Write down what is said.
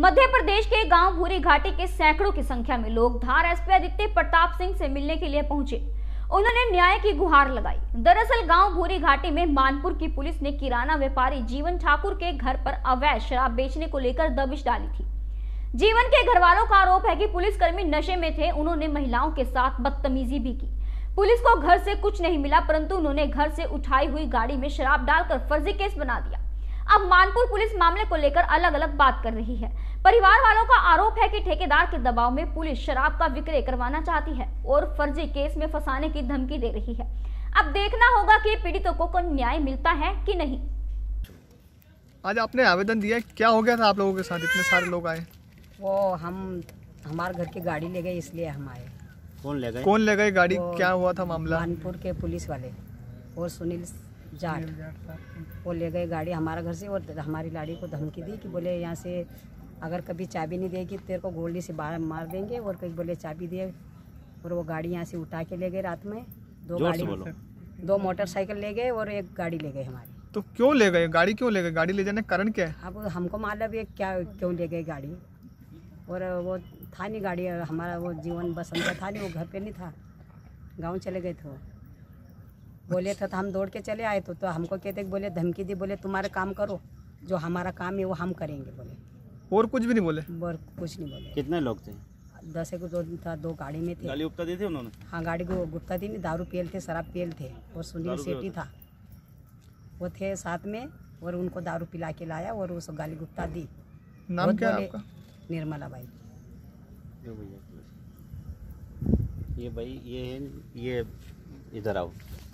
मध्य प्रदेश के गाँव भूरी घाटी के सैकड़ों की संख्या में लोग धार एसपी आदित्य प्रताप सिंह से मिलने के लिए पहुँचे। उन्होंने न्याय की गुहार लगाई। दरअसल, गाँव भूरी घाटी में मानपुर की पुलिस ने किराना व्यापारी जीवन ठाकुर के घर पर अवैध शराब बेचने को लेकर दबिश डाली थी। जीवन के घर वालों का आरोप है कि पुलिसकर्मी नशे में थे, उन्होंने महिलाओं के साथ बदतमीजी भी की। पुलिस को घर से कुछ नहीं मिला, परंतु उन्होंने घर से उठाई हुई गाड़ी में शराब डालकर फर्जी केस बना दिया। अब मानपुर पुलिस मामले को लेकर अलग अलग बात कर रही है। परिवार वालों का आरोप है कि ठेकेदार के दबाव में पुलिस शराब का विक्रय करवाना चाहती है और फर्जी केस में फंसाने की धमकी दे रही है। अब देखना होगा कि पीड़ितों को कोई न्याय मिलता है कि नहीं। आज आपने आवेदन दिया क्या हो गया था आप लोगों के साथ? इतने सारे लोग आए। वो हम हमारे घर की गाड़ी ले गए इसलिए हम आए। कौन ले गए? कौन ले गए गाड़ी? क्या हुआ था मामला? कानपुर के पुलिस वाले। और सुनील जाट। वो ले गए गाड़ी हमारा घर से और हमारी लाड़ी को धमकी दी कि बोले यहाँ से अगर कभी चाबी नहीं देगी तेरे को गोली से बाहर मार देंगे और कहीं बोले चाबी दे और वो गाड़ी यहाँ से उठा के ले गए रात में। दो गाड़ी दो मोटरसाइकिल ले गए और एक गाड़ी ले गए हमारी। तो क्यों ले गए? गाड़ी क्यों ले गए? गाड़ी ले जाने का कारण क्या है? अब हमको मालूम है क्या क्यों ले गए गाड़ी। और वो था नहीं गाड़ी हमारा वो जीवन बसंत था नहीं वो घर पे नहीं था। गाँव चले गए थे वो। बोले थे तो हम दौड़ के चले आए तो, तो हमको कहते कि बोले धमकी दी बोले तुम्हारे काम करो। जो हमारा काम है वो हम करेंगे बोले। और कुछ भी नहीं बोले? और कुछ नहीं बोले। कितने लोग थे? दस एक दो था दो गाड़ी में थे। गाली उपता दी थी उन्होंने? हाँ गाड़ी को गुप्ता थी नहीं दारू पियल थे शराब पियल थे। और सुनील सेठी था। वो थे साथ में और उनको दारू पिला के लाया और उस गाली गुप्ता दी। नाम क्या है आपका? निर्मला भाई ये भाई ये ये इधर आओ।